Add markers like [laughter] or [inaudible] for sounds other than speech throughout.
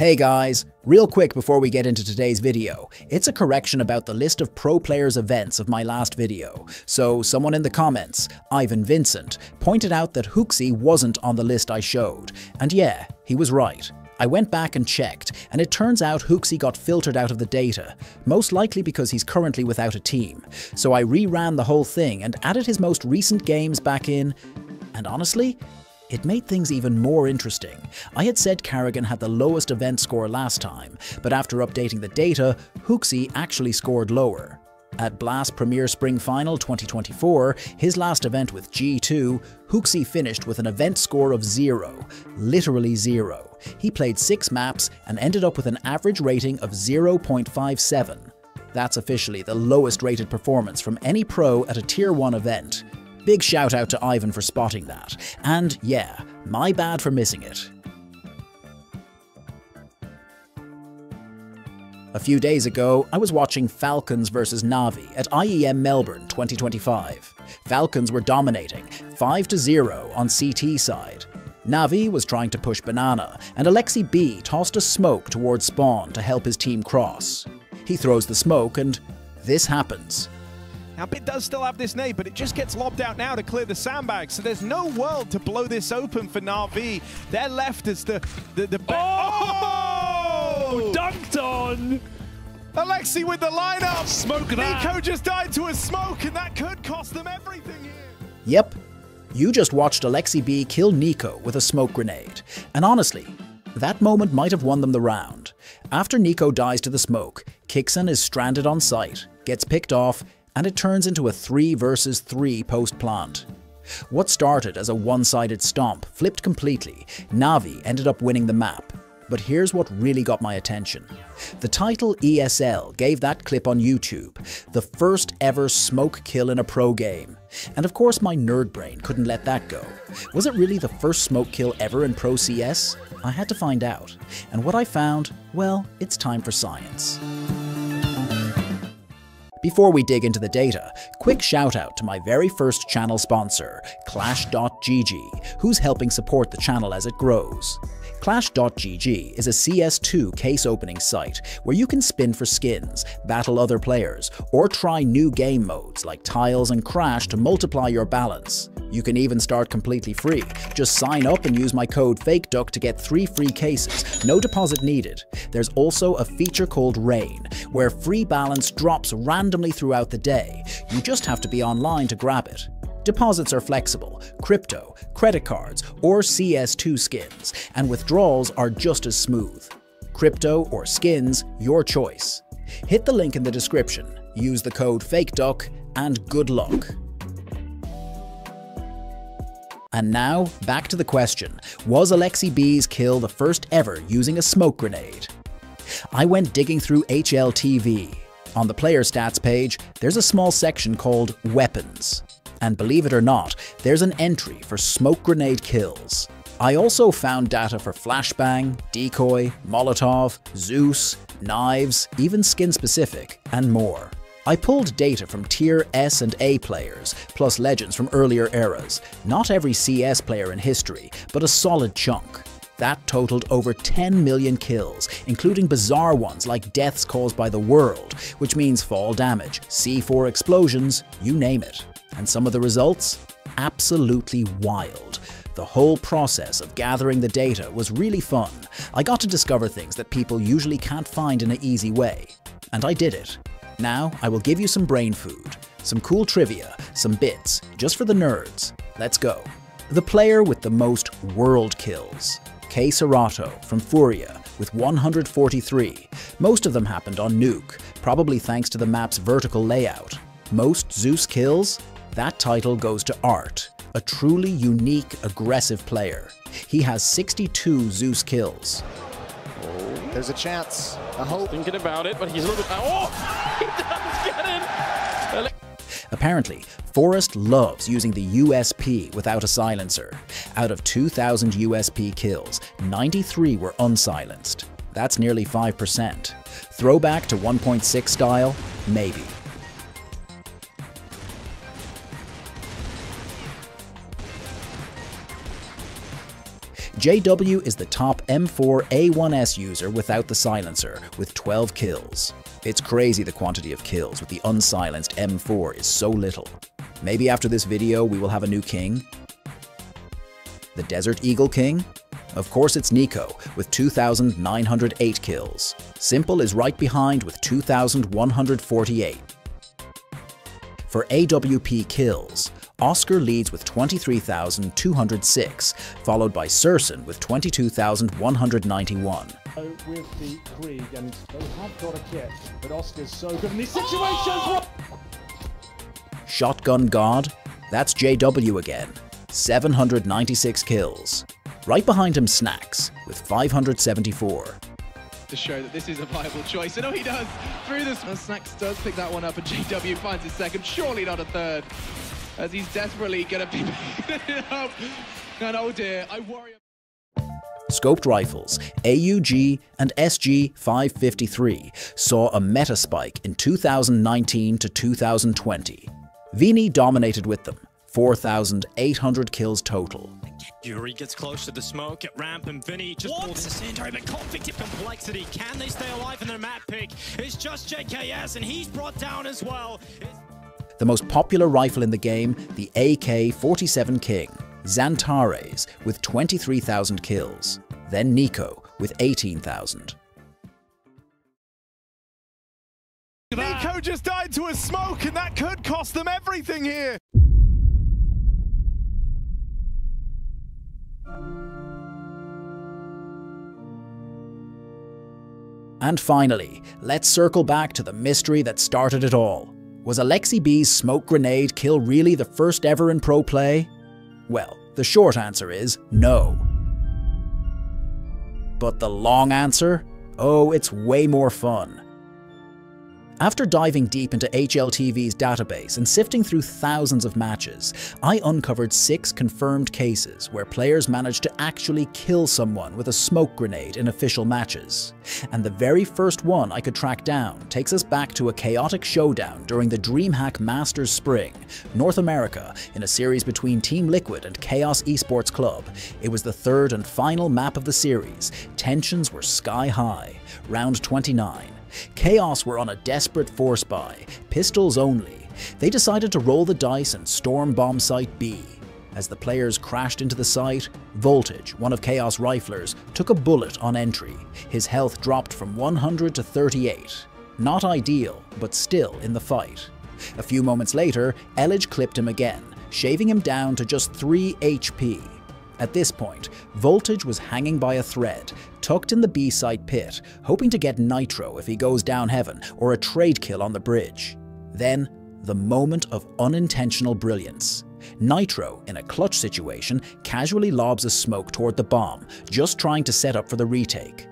Hey guys, real quick before we get into today's video, it's a correction about the list of pro players events of my last video. So someone in the comments, Ivan Vincent, pointed out that HooXi wasn't on the list I showed. And yeah, he was right. I went back and checked, and it turns out HooXi got filtered out of the data, most likely because he's currently without a team. So I reran the whole thing and added his most recent games back in, and honestly, it made things even more interesting. I had said karrigan had the lowest event score last time, but after updating the data, HooXi actually scored lower. At Blast Premier Spring Final 2024, his last event with G2, HooXi finished with an event score of zero, literally zero. He played six maps and ended up with an average rating of 0.57. That's officially the lowest rated performance from any pro at a Tier 1 event. Big shout out to Ivan for spotting that. And yeah, my bad for missing it. A few days ago, I was watching Falcons vs Navi at IEM Melbourne 2025. Falcons were dominating, 5-0 on CT side. Navi was trying to push Banana, and Aleksib tossed a smoke towards Spawn to help his team cross. He throws the smoke and this happens. Now, b1t does still have this nade, but it just gets lobbed out now to clear the sandbag. So there's no world to blow this open for Na'Vi. They're left as the... the, the oh! oh! Dunked on! Alexi with the lineup! Smoke that! NiKo just died to a smoke, and that could cost them everything here. Yep. You just watched Aleksib kill NiKo with a smoke grenade. And honestly, that moment might have won them the round. After NiKo dies to the smoke, kyxsan is stranded on site, gets picked off, and it turns into a 3 versus 3 post plant. What started as a one-sided stomp flipped completely. Navi ended up winning the map. But here's what really got my attention. The title ESL gave that clip on YouTube, the first ever smoke kill in a pro game. And of course my nerd brain couldn't let that go. Was it really the first smoke kill ever in Pro CS? I had to find out. And what I found, well, it's time for science. Before we dig into the data, quick shout out to my very first channel sponsor, Clash.gg, who's helping support the channel as it grows. Clash.gg is a CS2 case opening site where you can spin for skins, battle other players, or try new game modes like Tiles and Crash to multiply your balance. You can even start completely free. Just sign up and use my code FAKEDUCK to get 3 free cases, no deposit needed. There's also a feature called Rain, where free balance drops randomly throughout the day. You just have to be online to grab it. Deposits are flexible, crypto, credit cards, or CS2 skins, and withdrawals are just as smooth. Crypto or skins, your choice. Hit the link in the description, use the code FAKEDUCK, and good luck. And now, back to the question, was Aleksib's kill the first ever using a smoke grenade? I went digging through HLTV. On the player stats page, there's a small section called Weapons. And believe it or not, there's an entry for smoke grenade kills. I also found data for flashbang, decoy, molotov, Zeus, knives, even skin specific, and more. I pulled data from tier S and A players, plus legends from earlier eras. Not every CS player in history, but a solid chunk. That totaled over 10 million kills, including bizarre ones like deaths caused by the world, which means fall damage, C4 explosions, you name it. And some of the results? Absolutely wild. The whole process of gathering the data was really fun. I got to discover things that people usually can't find in an easy way. And I did it. Now, I will give you some brain food, some cool trivia, some bits, just for the nerds. Let's go. The player with the most world kills. KSCERATO from Furia with 143. Most of them happened on Nuke, probably thanks to the map's vertical layout. Most Zeus kills? That title goes to Art, a truly unique, aggressive player. He has 62 Zeus kills. Oh, there's a chance, a hope. Thinking about it, but he's a little bit... Oh! Apparently, f0rest loves using the USP without a silencer. Out of 2,000 USP kills, 93 were unsilenced. That's nearly 5%. Throwback to 1.6 style? Maybe. JW is the top M4 A1S user without the silencer, with 12 kills. It's crazy the quantity of kills with the unsilenced M4 is so little. Maybe after this video we will have a new king? The Desert Eagle King? Of course it's NiKo, with 2,908 kills. s1mple is right behind with 2,148. For AWP kills, oskar leads with 23,206, followed by Surson with 22,191. With the Krieg, and they have got a kit, but oskar's so good in these situations. Oh! Shotgun God, that's JW again, 796 kills. Right behind him Snax, with 574 to show that this is a viable choice. And oh, he does through this. And Snax does pick that one up, and JW finds his second, surely not a third, as he's desperately going to be [laughs] picking it up. And oh dear, I worry. Scoped rifles, AUG and SG 553 saw a meta spike in 2019 to 2020. Vini dominated with them, 4,800 kills total. yuurih gets close to the smoke at ramp and Vini just what? pulled in the Sandari, but conflict of complexity. Can they stay alive in their map pick? It's just JKS and he's brought down as well. It's the most popular rifle in the game, the AK-47 King, Xantares with 23,000 kills, then NiKo with 18,000. NiKo just died to a smoke and that could cost them everything here. And finally, let's circle back to the mystery that started it all. Was Aleksib's smoke grenade kill really the first ever in pro play? Well, the short answer is no. But the long answer? Oh, it's way more fun. After diving deep into HLTV's database and sifting through thousands of matches, I uncovered six confirmed cases where players managed to actually kill someone with a smoke grenade in official matches. And the very first one I could track down takes us back to a chaotic showdown during the DreamHack Masters Spring, North America, in a series between Team Liquid and Chaos Esports Club. It was the third and final map of the series. Tensions were sky high. Round 29. Chaos were on a desperate force buy, pistols only. They decided to roll the dice and storm bomb Site B. As the players crashed into the site, Voltage, one of Chaos riflers, took a bullet on entry. His health dropped from 100 to 38. Not ideal, but still in the fight. A few moments later, ELiGE clipped him again, shaving him down to just 3 HP. At this point, Voltage was hanging by a thread, tucked in the B-side pit, hoping to get Nitro if he goes down heaven or a trade kill on the bridge. Then, the moment of unintentional brilliance. Nitro, in a clutch situation, casually lobs a smoke toward the bomb, just trying to set up for the retake.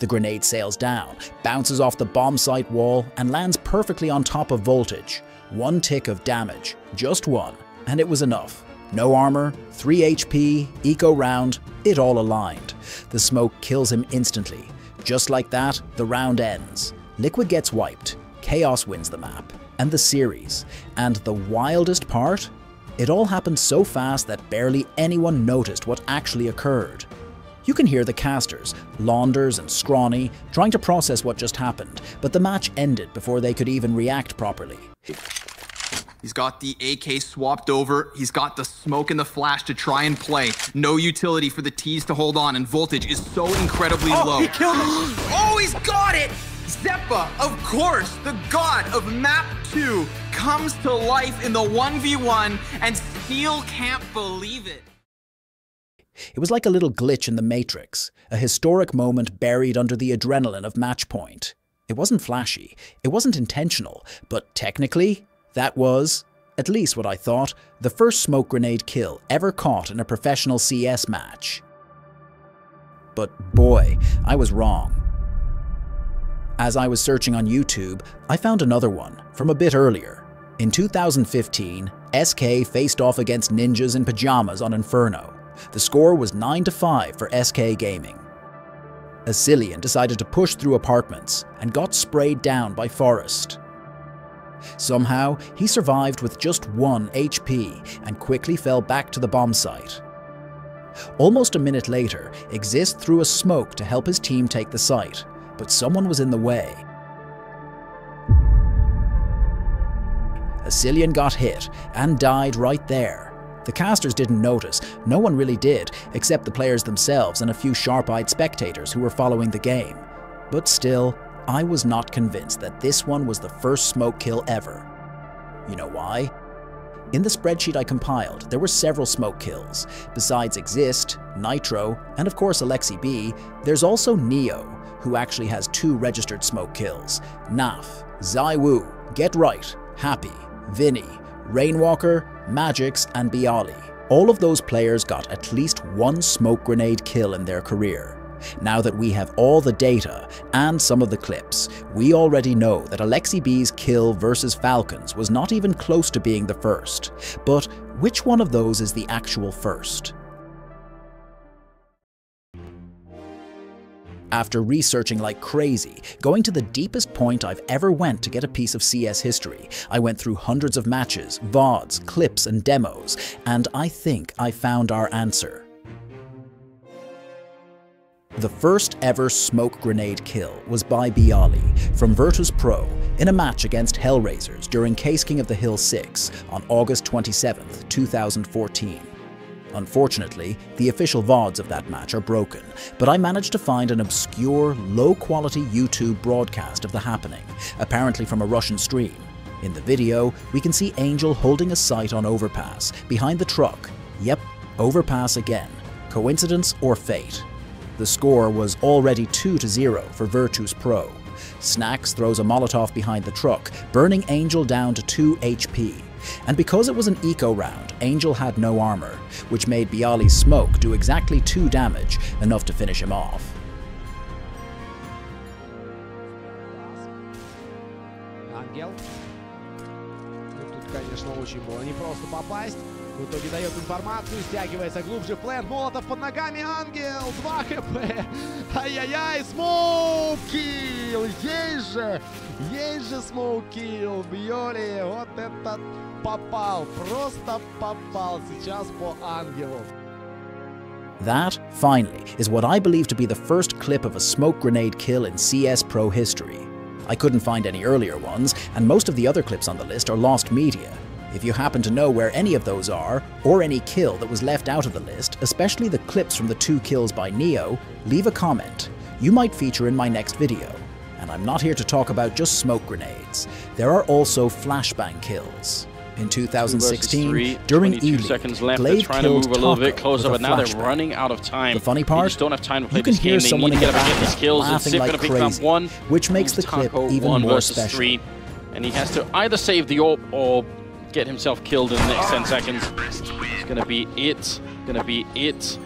The grenade sails down, bounces off the bomb site wall, and lands perfectly on top of Voltage. One tick of damage, just one, and it was enough. No armor, 3 HP, eco round, it all aligned. The smoke kills him instantly. Just like that, the round ends. Liquid gets wiped, Chaos wins the map, and the series. And the wildest part? It all happened so fast that barely anyone noticed what actually occurred. You can hear the casters, Launders and Scrawny, trying to process what just happened, but the match ended before they could even react properly. He's got the AK swapped over. He's got the smoke and the flash to try and play. No utility for the T's to hold on, and voltage is so incredibly oh, low. He killed him. oh, he's got it! Xeppaa, of course, the god of map 2, comes to life in the 1v1 and still can't believe it. It was like a little glitch in the Matrix, a historic moment buried under the adrenaline of Matchpoint. It wasn't flashy, it wasn't intentional, but technically, that was, at least what I thought, the first smoke grenade kill ever caught in a professional CS match. But boy, I was wrong. As I was searching on YouTube, I found another one, from a bit earlier. In 2015, SK faced off against ninjas in pajamas on Inferno. The score was 9 to 5 for SK Gaming. Asilian decided to push through apartments and got sprayed down by f0rest. Somehow, he survived with just 1 HP and quickly fell back to the bomb site. Almost a minute later, Xizt threw a smoke to help his team take the site, but someone was in the way. Asilian got hit and died right there. The casters didn't notice, no one really did, except the players themselves and a few sharp-eyed spectators who were following the game. But still, I was not convinced that this one was the first smoke kill ever. You know why? In the spreadsheet I compiled, there were several smoke kills. Besides Xizt, Nitro, and of course Aleksib, there's also Neo, who actually has two registered smoke kills. Naf, ZywOo, Get Right, Happy, Vini, Rainwalker, Magisk, and byali. All of those players got at least one smoke grenade kill in their career. Now that we have all the data and some of the clips, we already know that Aleksib's kill versus Falcons was not even close to being the first. But which one of those is the actual first? After researching like crazy, going to the deepest point I've ever went to get a piece of CS history, I went through hundreds of matches, VODs, clips and demos, and I think I found our answer. The first ever smoke grenade kill was by byali from Virtus Pro in a match against Hellraisers during Case King of the Hill 6 on August 27, 2014. Unfortunately, the official VODs of that match are broken, but I managed to find an obscure, low-quality YouTube broadcast of the happening, apparently from a Russian stream. In the video, we can see ANGE1 holding a sight on Overpass, behind the truck. Yep, Overpass again. Coincidence or fate? The score was already 2-0 for Virtus Pro. Snax throws a Molotov behind the truck, burning ANGE1 down to 2 HP. And because it was an eco round, ANGE1 had no armor, which made byali's smoke do exactly 2 damage, enough to finish him off. Ангел. Ну, тут, конечно, очень было непросто попасть. В итоге дает информацию, стягивается глубже плен. Молотов под ногами, Ангел, 2 хп. Ай-яй-яй, смоукил, есть же, есть же смоукил, Бьоли, вот этот попал, просто попал сейчас по Ангелу. That, finally, is what I believe to be the first clip of a smoke grenade kill in CS Pro history. I couldn't find any earlier ones, and most of the other clips on the list are lost media, if you happen to know where any of those are, or any kill that was left out of the list, especially the clips from the two kills by Neo, leave a comment. You might feature in my next video. And I'm not here to talk about just smoke grenades. There are also flashbang kills. In 2016, three, during E seconds left. Glaive they're trying to move a little bit closer, but now they're running out of time. The funny They part, just don't have time to play you can this game. hear They someone need to the get up and get back these kills. laughing like gonna pick up crazy, one, which makes the clip Taco even more special. Three, and he has to either save the orb or get himself killed in the next 10 seconds. It's gonna be it. Gonna be it.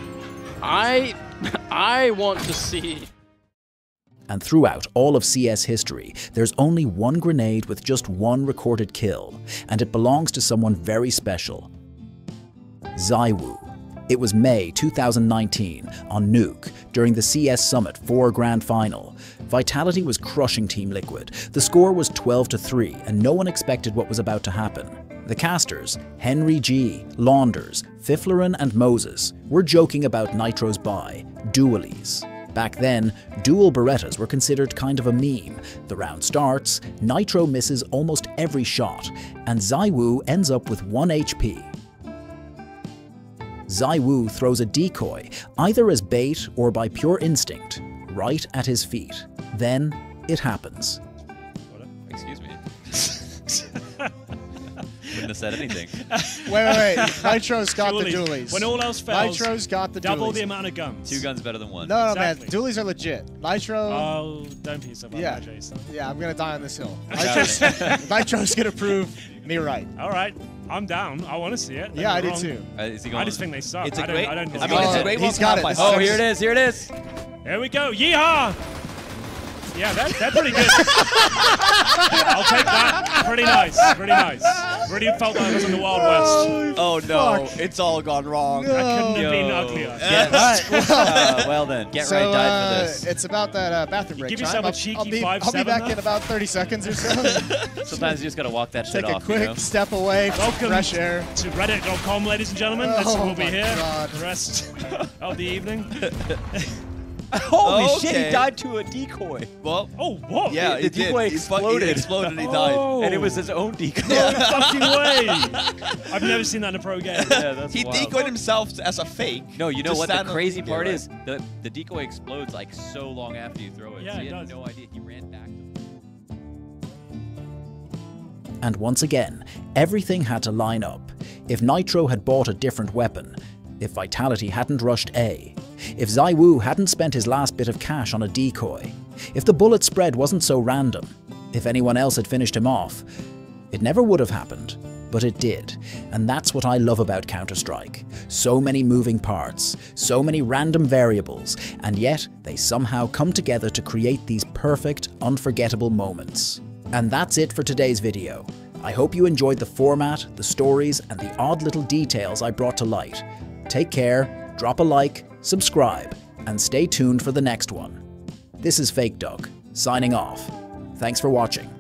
I, [laughs] I want to see. And throughout all of CS history, there's only one grenade with just one recorded kill, and it belongs to someone very special. ZywOo. It was May 2019 on Nuke during the CS Summit 4 Grand Final. Vitality was crushing Team Liquid. The score was 12 to 3 and no one expected what was about to happen. The casters, HenryG, Launders, Fiflerin and Moses, were joking about Nitro's buy, Dualies. Back then, dual Berettas were considered kind of a meme. The round starts, Nitro misses almost every shot, and ZywOo ends up with 1 HP. ZywOo throws a decoy, either as bait or by pure instinct, right at his feet. Then, it happens. Wouldn't have said anything. [laughs] Wait, wait, wait. Nitro's got the Dualies. dualies. When all else fails, Nitro's got the double dualies. the amount of guns. Two guns better than one. No, no, Exactly. man. Dualies are legit. Nitro. Oh, don't be yourself up, yeah. Jason. Yeah, I'm gonna die on this hill. [laughs] Nitro's, [laughs] Nitro's gonna prove me right. All right, I'm down. I want to see it. Don't Yeah, I get do too. Uh, is he going I going? just think they suck. It's a I don't, great. I don't I mean, it's a Oh, great he's one got it. half This life. is- Oh, here it is. Here it is. Here we go. Yeehaw! Yeah, that, that's pretty good. I'll take that. Pretty nice. Pretty nice. Really felt like I was in the Wild West. Oh no, it's all gone wrong. I couldn't have been uglier. Yes. All right. [laughs] Uh, well then, get so, ready to die uh, for this. It's about that uh, bathroom break give time. yourself a I'll- cheeky I'll be, 5'7" I'll be back there. in about 30 seconds or so. [laughs] Sometimes you just gotta walk that shit Take a quick you know? step away, Welcome fresh air. to Reddit.com, ladies and gentlemen. This Oh will be here God. the rest of the evening. [laughs] [laughs] Holy shit! He died to a decoy. Well, Oh, what? yeah, the it did. decoy He fu- he exploded. exploded and he died. Oh. And it was his own decoy. No [laughs] fucking way! I've never seen that in a pro game. [laughs] yeah, that's He wild. decoyed himself as a fake. No, you know what? The stand on- crazy Yeah, part right. is the the decoy explodes like so long after you throw it. Yeah, so it he had does. no idea. He ran back. And once again, everything had to line up. If Nitro had bought a different weapon, if Vitality hadn't rushed A, if ZywOo hadn't spent his last bit of cash on a decoy, if the bullet spread wasn't so random, if anyone else had finished him off, it never would have happened. But it did, and that's what I love about Counter-Strike. So many moving parts, so many random variables, and yet they somehow come together to create these perfect, unforgettable moments. And that's it for today's video. I hope you enjoyed the format, the stories, and the odd little details I brought to light. Take care, drop a like, subscribe, and stay tuned for the next one. This is Fake Duck, signing off. Thanks for watching.